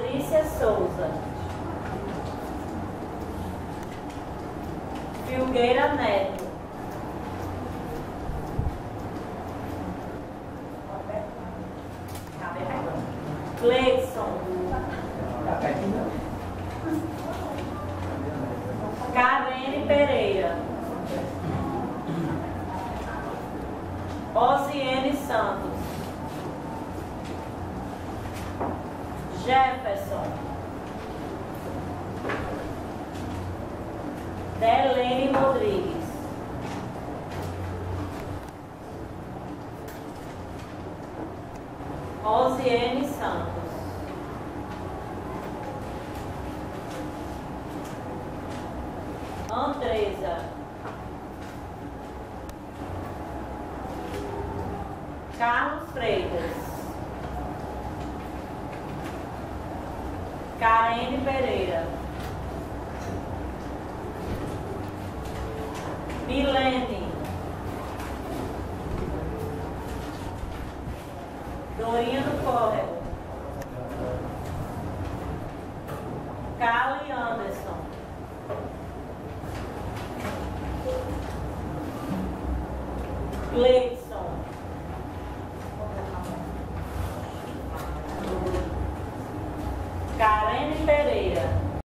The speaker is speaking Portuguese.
Patrícia Souza. Filgueira Neto. Cleidson. Karine Pereira. Osiene Santos. Jefferson. Delene Rodrigues. Rosiane Santos. Andresa. Carlos Freitas. Karine Pereira. Milene. Dorinha do Córrego. Carly Anderson. Gleison.